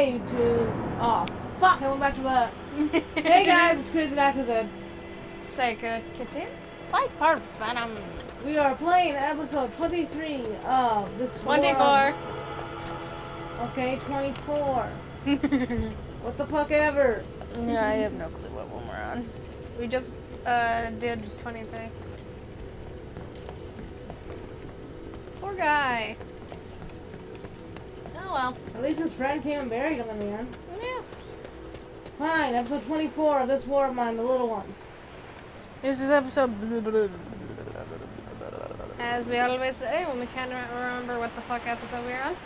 Hey, YouTube. Oh, fuck, I went back to that. hey guys, it's Crazy Doctor Zed. Say good kitchen. Viper Venom. We are playing episode 23 of this 24. Okay, 24. what the fuck ever? yeah, I have no clue what one we're on. We just uh, did 23. Poor guy. Oh well. At least his friend came and buried him in the end. Yeah. Fine, episode 24 of this war of mine, the little ones. This is episode. As we always say when we can't re- remember what the fuck episode we're on.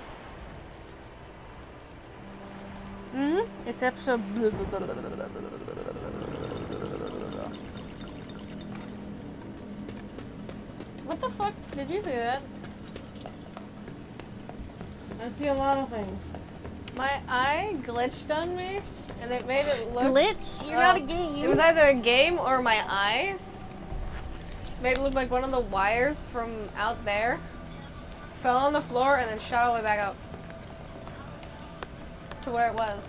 hmm It's episode. What the fuck? Did you see that? I see a lot of things. My eye glitched on me, and it made it look. Glitch? You're well, not a uh, game. It was either a game or my eyes. Made it look like one of the wires from out there fell on the floor and then shot all the way back up to where it was.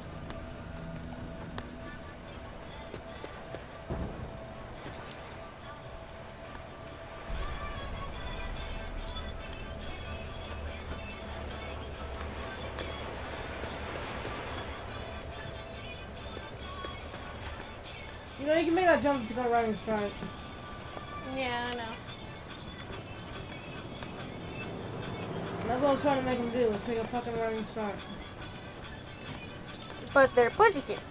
You know, you can make that jump to go running start. Yeah, I know. That's what I was trying to make him do, was take a fucking running start. But they're pussy kids.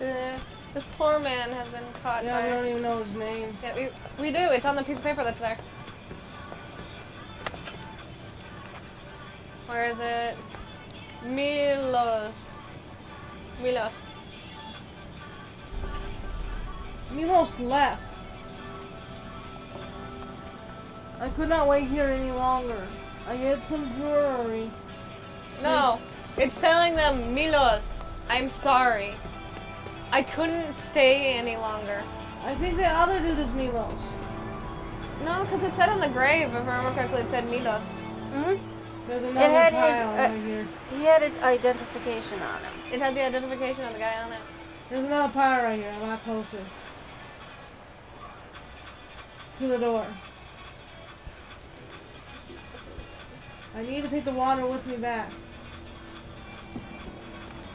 Uh, this poor man has been caught Yeah, we by. don't even know his name. Yeah, we, we do. It's on the piece of paper that's there. Where is it? Milos. Milos. Milos left. I could not wait here any longer. I get some jewelry. No, it's telling them, Milos, I'm sorry. I couldn't stay any longer. I think the other dude is Milos. No, because it said on the grave, if I remember correctly, it said Milos. hmm There's another had his, uh, right here. He had his identification on him. It had the identification of the guy on it. There's another pile right here, a lot closer. To the door. I need to take the water with me back.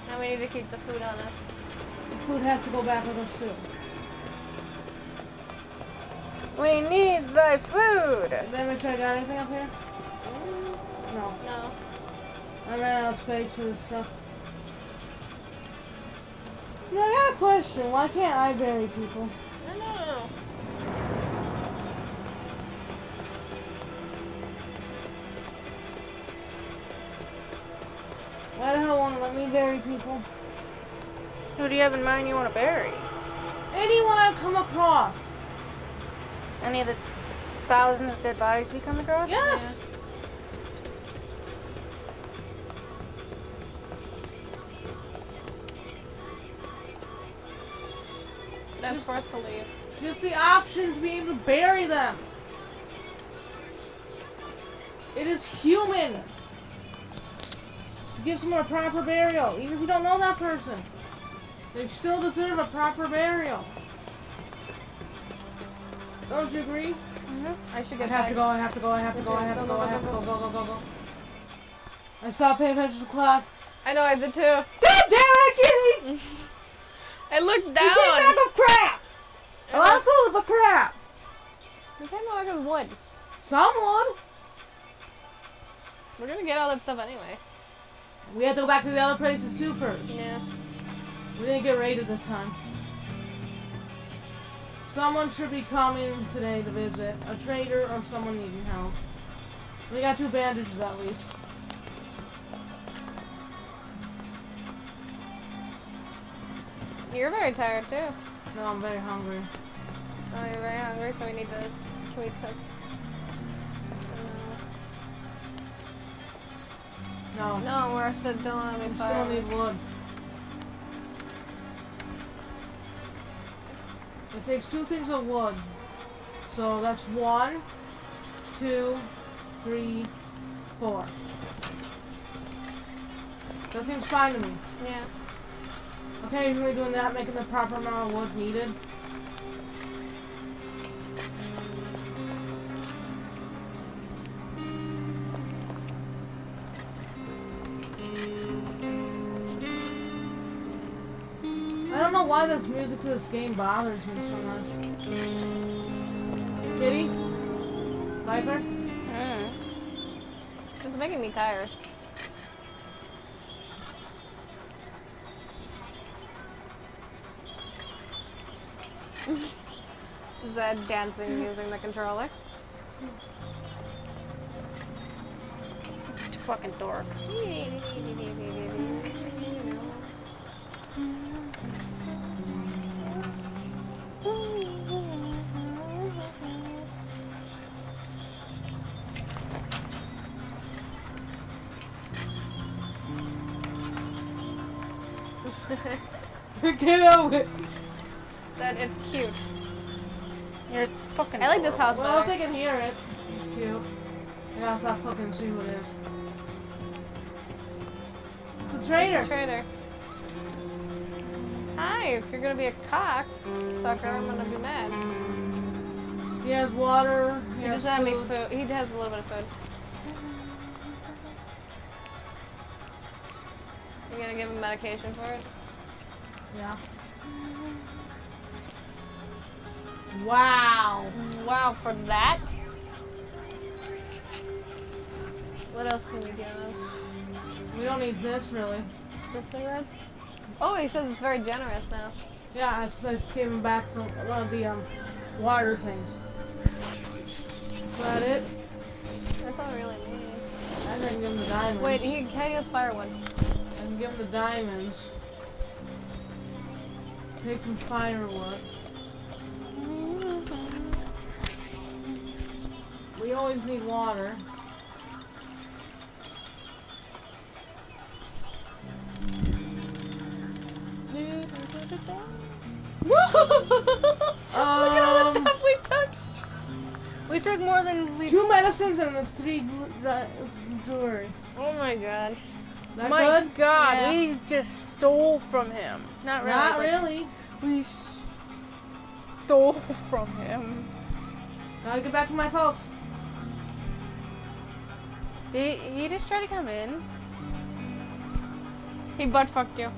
Now we need to keep the food on us. The food has to go back with us too. We need the food. Did anybody try to got anything up here? No. no. I ran out of space for this stuff. You know, I got a question. Why can't I bury people? I don't know. Why the hell won't let me bury people? Who do you have in mind you want to bury? Anyone I come across. Any of the thousands of dead bodies we come across? Yes. That's Just- for us to leave. Just the option to be able to bury them. It is human to give someone a proper burial, even if you don't know that person. They still deserve a proper burial. Don't you agree? Mhm. I should I have back. to go, I have to go, I have to go, I have to go, I have to go, go, go, go, go. I stopped paying attention to the clock. I know, I did too. God damn it, Kitty! I looked down. Uh-huh. You came back with crap! A lot of food, but crap! We came back with wood. Someone! We're gonna get all that stuff anyway. We have to go back to the other places too first. Yeah. We didn't get raided this time. Someone should be coming today to visit. A trader or someone needing help. We got two bandages at least. You're very tired too. No, I'm very hungry. Oh, you're very hungry, so we need this. Can we cook? No. No, we're still don't have We any still need wood. It takes two things of wood So that's one, two, three, four. That seems fine to me. Yeah. Occasionally doing that, making the proper amount of wood needed. I don't know why this music to this game bothers me so much. Kitty? Viper? Mm. It's making me tired. Is dancing using the controller? Fucking dork. Get over it! that is cute. You're fucking. I like this house Well, if they can hear it, it's cute. I gotta stop fucking see who it is. It's a traitor! Trader. Hi, if you're gonna be a cock sucker, I'm gonna be mad. He has water. He, He has doesn't have any food. food. He has a little bit of food. You gonna give him medication for it? Yeah. Wow. Wow, for that? What else can we give him? We don't need this really. The cigarettes? Oh, he says it's very generous now. Yeah, I gave him back some one of the um water things. Is that it? That's all really need. I can give him the diamonds. Wait, he can us firewood. I can give him the diamonds. Take some firewood. We always need water. Look at all the Um, stuff we took. We took more than we. Two medicines and the three jewelry. Oh my god. That My good? God, Yeah. we just stole from him. Not really. Not really. We stole from him. Gotta get back to my folks. Did he just try to come in? He butt fucked you.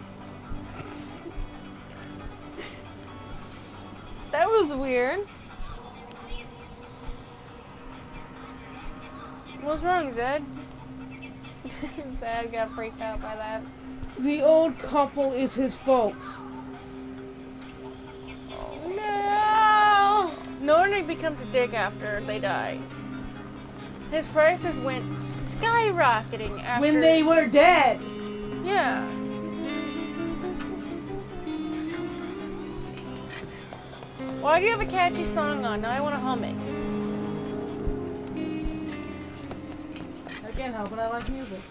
That was weird. What's wrong, Zed? Zed got freaked out by that. The old couple is his folks. Oh, no! No one becomes a dick after they die. His prices went skyrocketing after. When they were dead. Yeah. Why do you have a catchy song on? Now I want to hum it. I can't help it, I like music.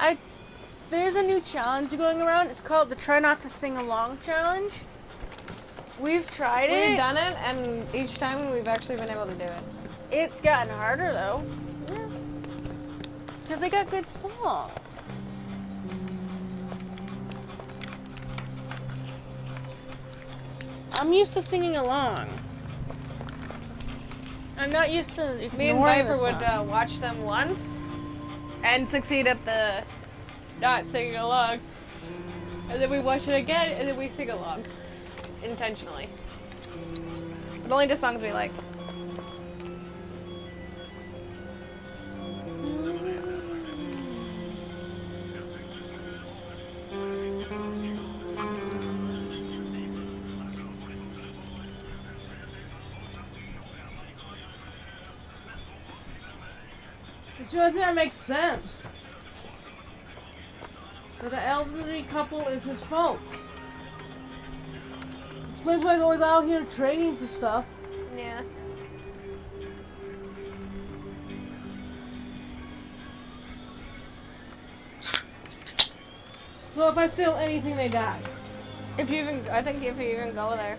I there's a new challenge going around. It's called the Try Not to Sing Along Challenge. We've tried it. We've done it, and each time we've actually been able to do it. It's gotten harder though. Yeah. Because they got good songs. I'm used to singing along. I'm not used to Me and Viper would uh, watch them once and succeed at the not singing along. And then we watch it again and then we sing along. Intentionally. But only to songs we like. It's the only thing that makes sense. That the elderly couple is his folks. He's always out here trading for stuff. Yeah. So if I steal anything, they die. If you even, I think if you even go there.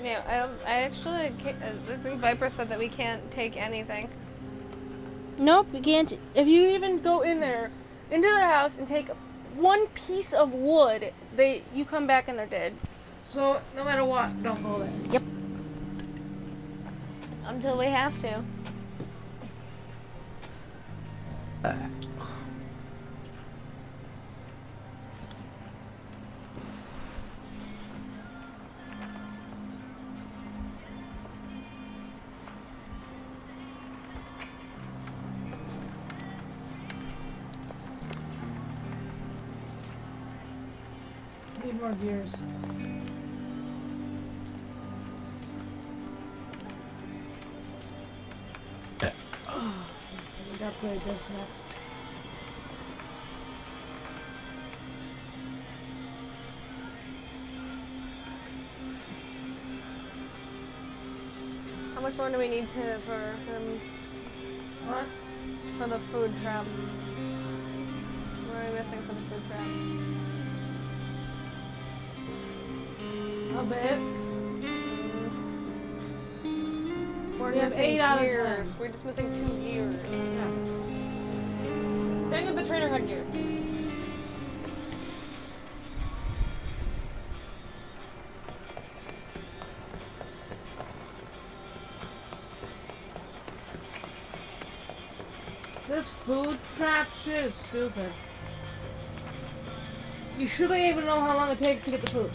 Yeah, I, I actually, I think Viper said that we can't take anything. Nope, you can't. If you even go in there, into their house and take one piece of wood, they you come back and they're dead. So no matter what, don't go there. Yep. Until we have to. Need more gears. We got upgrade this next. How much more do we need to for um, What? for the food trap? What are we missing for the food trap? Bit. We're We have missing eight out of ten. We're just missing two gears. Yeah. Dang it, the trainer had gears. This food trap shit is stupid. You should be able to know how long it takes to get the food.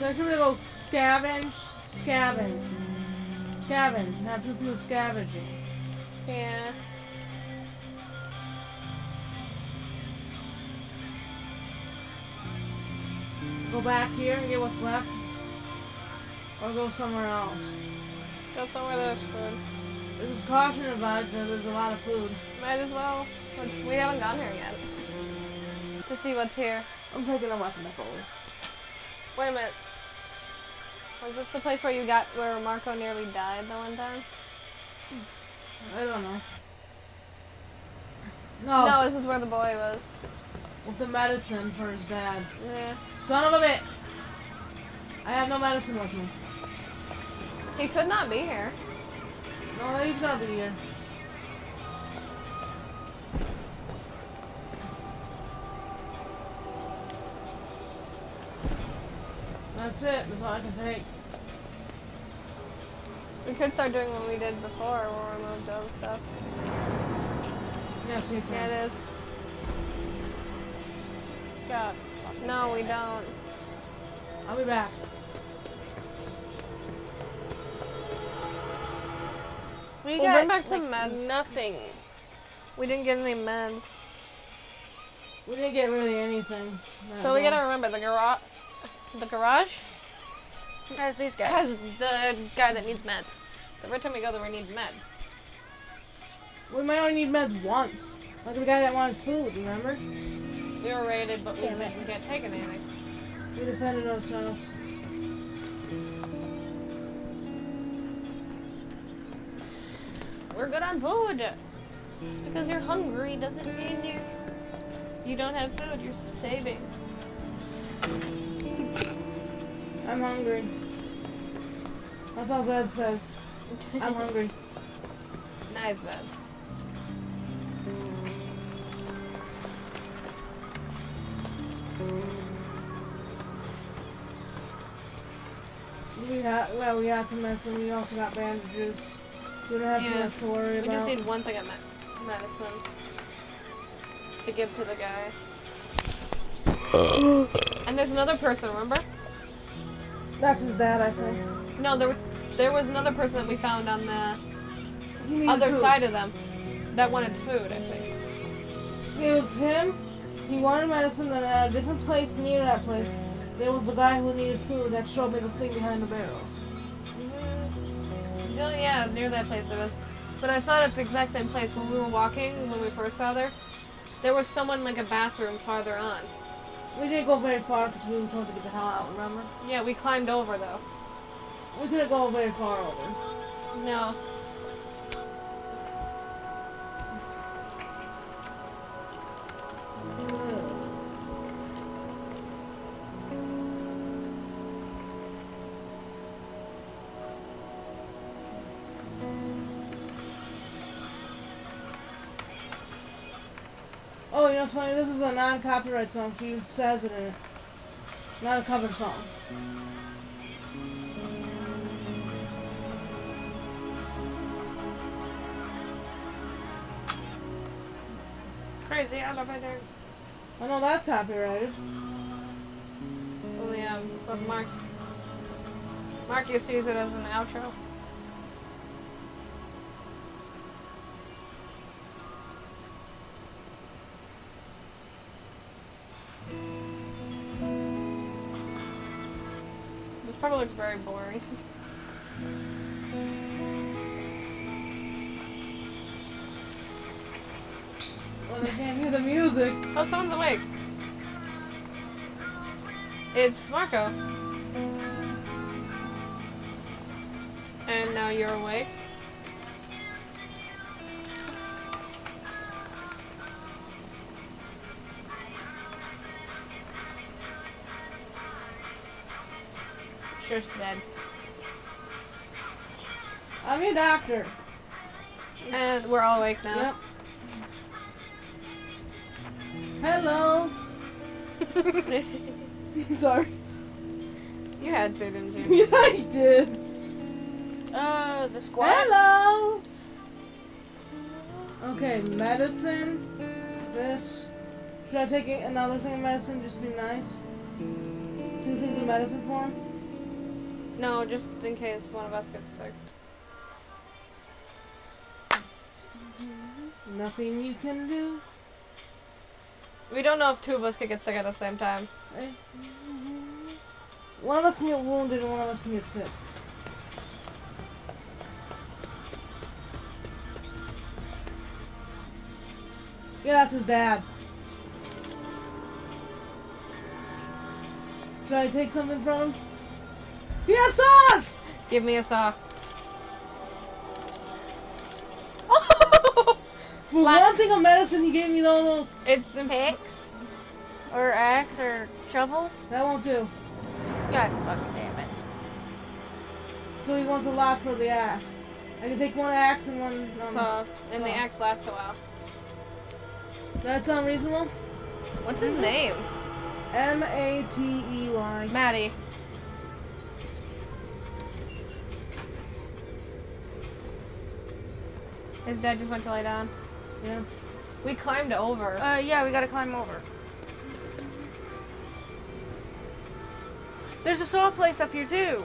So I should be able to scavenge, scavenge, scavenge, not do scavenging. Yeah. Go back here and get what's left. Or go somewhere else. Go somewhere there's food. This is caution advised that there's a lot of food. Might as well. We haven't gone here yet. To see what's here. I'm taking a weapon that always. Wait a minute. Was this the place where you got where Marco nearly died the one time? I don't know. No, No, this is where the boy was. with the medicine for his dad. Yeah. Son of a bitch! I have no medicine with me. He could not be here. No, he's gonna be here. That's it. That's all I can take. We could start doing what we did before, where we moved all the stuff. Yeah, see, it's Yeah, it is. God. No, we don't. I'll be back. We Well, got bring back some like, meds. Nothing. We didn't get any meds. We didn't get really anything. So we gotta remember the garage. The garage Has these guys. has the guy that needs meds. So every time we go there, we need meds. We might only need meds once. Like the guy that wanted food, remember? We were raided, but we Damn it. didn't get taken anything. We defended ourselves. We're good on food. Just because you're hungry doesn't mean you you don't have food. You're starving. I'm hungry. That's all Zed says. I'm hungry. Nice then. We got well, we got some medicine. We also got bandages, so we don't have too Yeah. much to worry We just need one thing of me- medicine to give to the guy. Uh. And there's another person, remember? That's his dad, I think. No, there there was another person that we found on the other food. side of them that wanted food, I think. It was him. He wanted medicine. Then at a different place near that place, there was the guy who needed food that showed me the thing behind the barrels. Mm-hmm. Oh, yeah, near that place it was. But I thought at the exact same place when we were walking, when we first saw there, there was someone like a bathroom farther on. We didn't go very far because we were told to get the hell out. Remember? Yeah, we climbed over though. We couldn't go very far over. No. Know what's funny? This is a non-copyright song. She even says it in it. Not a cover song. Crazy I love elevator. I know that's copyrighted. Well, yeah, but Mark. Mark used to use it as an outro. This probably looks very boring. Well, they can't hear the music. Oh, someone's awake. It's Marco. And now you're awake. Sure, dead. I'm your doctor. And we're all awake now. Yep. Hello. Sorry. you had to, didn't you? yeah, I did. Uh, the squad. Hello. Okay, medicine. This. Should I take another thing of medicine just to be nice? Two things of medicine for him? No, just in case one of us gets sick. Nothing you can do. We don't know if two of us could get sick at the same time. Eh? One of us can get wounded and one of us can get sick. Yeah, that's his dad. Should I take something from him? He has sauce! Give me a saw. For Slap. one thing of medicine, he gave me all those. It's imp- Picks or axe or shovel. That won't do. God fucking damn it. So he wants a lot for the axe. I can take one axe and one. Um, saw, and the axe lasts a while. That sound reasonable? What's his name? M A T E Y. Maddie. His dad just went to lay down. Yeah. We climbed over. Uh, yeah, we gotta climb over. There's a saw place up here too.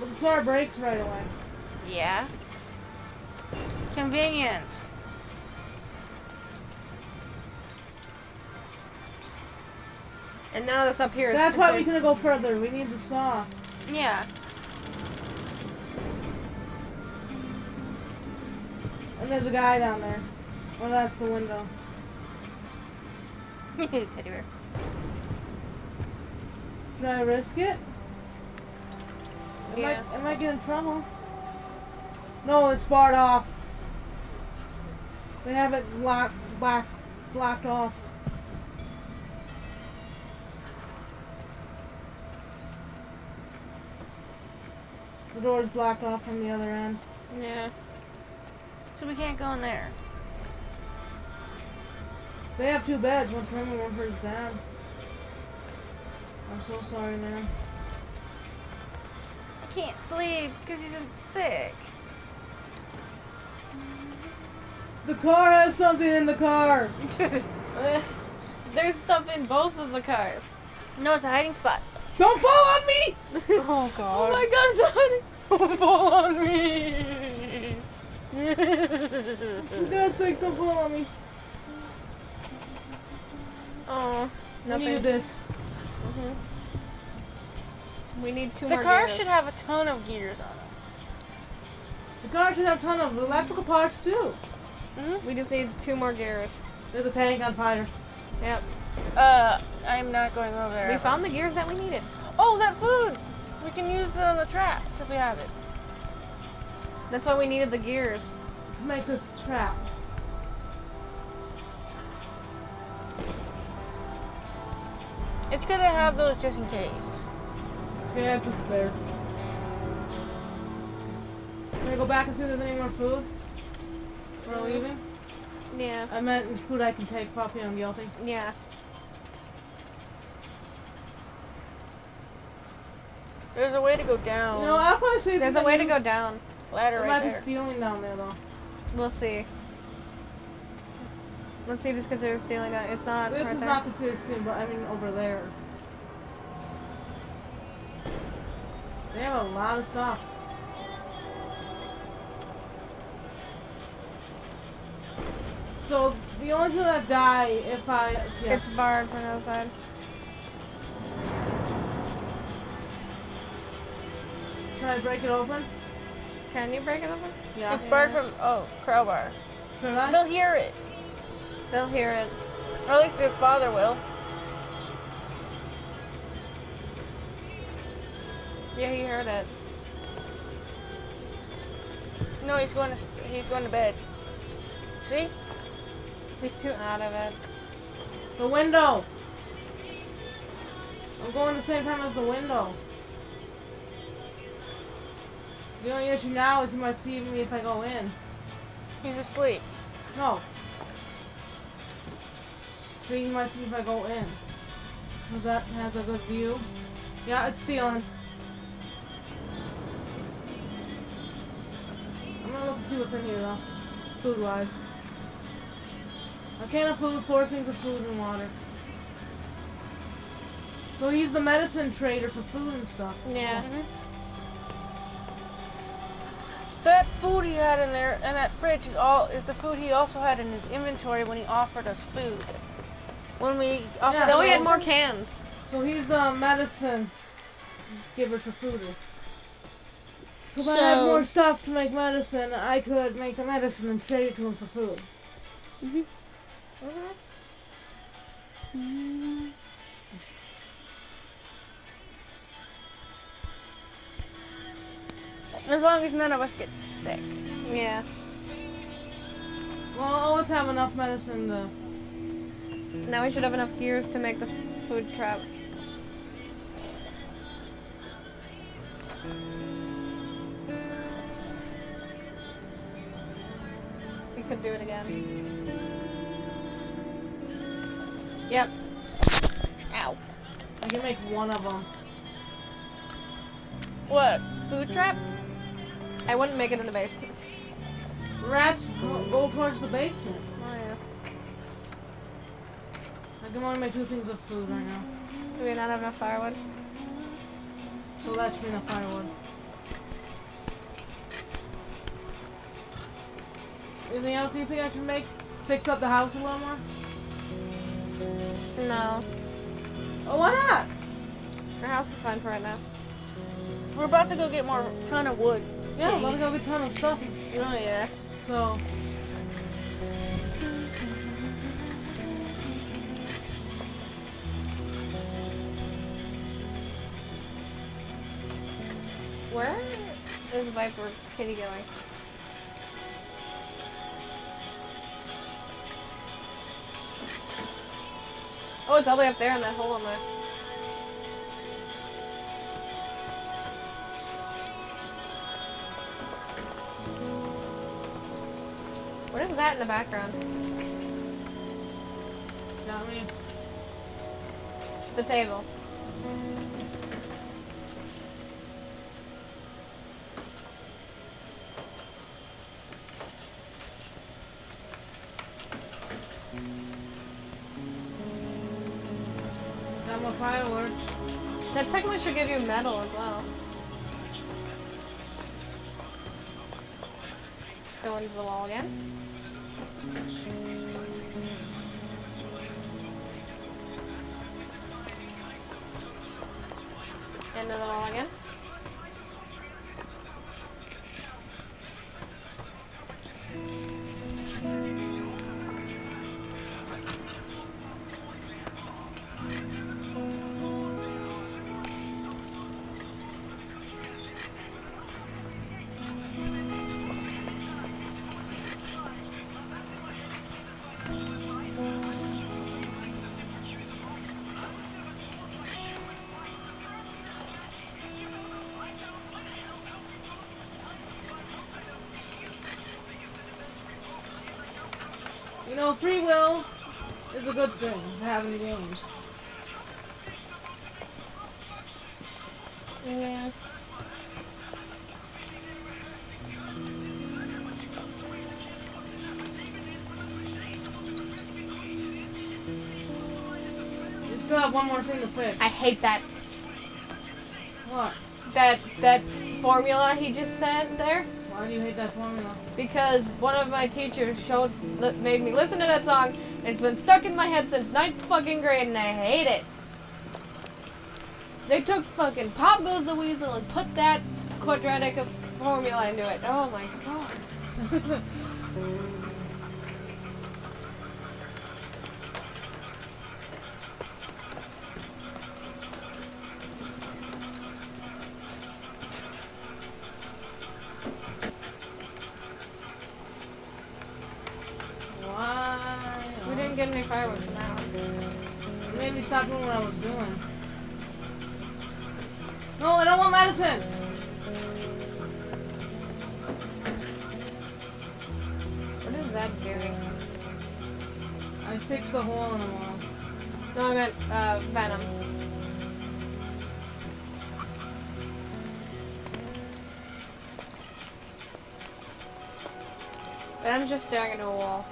But the saw breaks right away. Yeah. Convenient. and none of us up here is That's why we considered- couldn't go further. We need the saw. Yeah. There's a guy down there. Well, that's the window. Teddy bear. Should I risk it? I Yeah. might, I might get in trouble. No, it's barred off. They have it locked, black, blocked off. The door's blocked off from the other end. Yeah. So we can't go in there. They have two beds, one for him and one for his dad. I'm so sorry, man. I can't sleep because he's sick. The car has something in the car. There's stuff in both of the cars. no, it's a hiding spot. Don't fall on me! Oh god. Oh my god, Donnie! Don't fall on me! For God's sake, don't fall on me. oh, We need this. Mhm. We need two the more The car gears. should have a ton of gears on it. The car should have a ton of electrical parts too. it. We just need two more gears. There's a tank on fire. Yep. Uh, I'm not going over there. We found the gears that we needed. Oh, that food! We can use it on the traps if we have it. That's why we needed the gears. To make the trap. It's good to have those just in case. Yeah, it's just there. Can I go back and see if there's any more food? We're leaving? Yeah. I meant food I can take. Puppy, I'm guilty. Yeah. There's a way to go down. You know, I'll probably say There's a way to go down. Ladder There right might be stealing down there though. We'll see. Let's see if it's considered stealing that. It's not. This right is there. not the serious stealing, but I mean over there. They have a lot of stuff. So the only people that die if I yes. It's barred from the other side. Should I break it open? Can you break it open? Yeah. It's barred from oh crowbar. They'll hear it. They'll hear it. Or at least their father will. Yeah, he heard it. No, he's going to he's going to bed. See? He's too out of it. The window. I'm going the same time as the window. The only issue now is he might see me if I go in. He's asleep. No. So you might see if I go in. Cause that has a good view. Yeah, it's stealing. I'm gonna look to see what's in here though. Food wise. A can of food, four things of food and water. So he's the medicine trader for food and stuff. Yeah. Mhm. That food he had in there and that fridge is all is the food he also had in his inventory when he offered us food. When we offered Yeah, Then we had more cans. So he's uh, the medicine giver for food. So if I had more stuff to make medicine, I could make the medicine and trade it to him for food. Mhm. As long as none of us get sick. Yeah. Well, I'll always have enough medicine to. Now we should have enough gears to make the food trap. We could do it again. Yep. Ow. I can make one of them. What? Food trap? I wouldn't make it in the basement. Rats go go towards the basement. Oh yeah. I can only make two things of food right now. Do we not have enough firewood? So that should be enough firewood. Anything else you think I should make? Fix up the house a little more? No. Oh, why not? Our house is fine for right now. We're about to go get more ton of wood. Yeah, me go get a ton of stuff. Oh yeah. So, Where is Viper Kitty going? Oh, it's all the way up there in that hole in there. Is that in the background? I mean, The table. got more fireworks. That technically should give you metal as well. Go into the wall again. Into the wall again. You know, free will is a good thing to have in games. Yeah. You still have one more thing to fix. I hate that What? that that formula he just said there Why do you hate that formula? because one of my teachers showed made me listen to that song and it's been stuck in my head since ninth fucking grade and I hate it. They took fucking Pop Goes the Weasel and put that quadratic formula into it. Oh my god. What is that doing? I fixed the hole in the wall. No, I meant uh, Venom. Venom's just staring into a wall.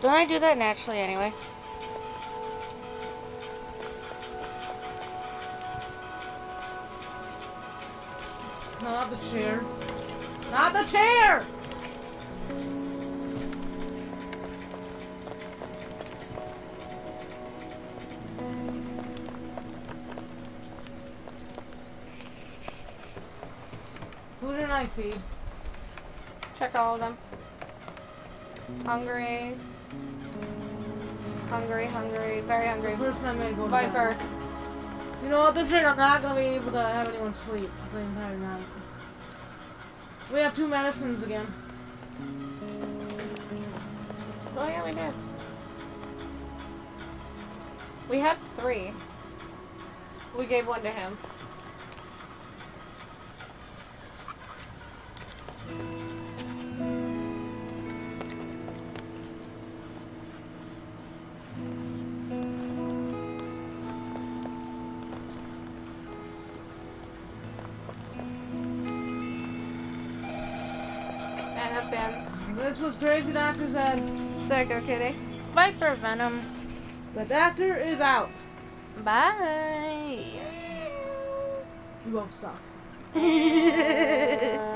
Don't I do that naturally anyway? Not the chair. Not the chair! Who did I feed? Check all of them. Hungry. Hungry, hungry, very The hungry. person I made go Viper. You know what? This week I'm not gonna be able to have anyone sleep the entire night. We have two medicines again. Oh yeah, we did. We had three. We gave one to him. Crazy Doctor Zed. Psycho Kitty. Viper Venom. The doctor is out. Bye. You both suck.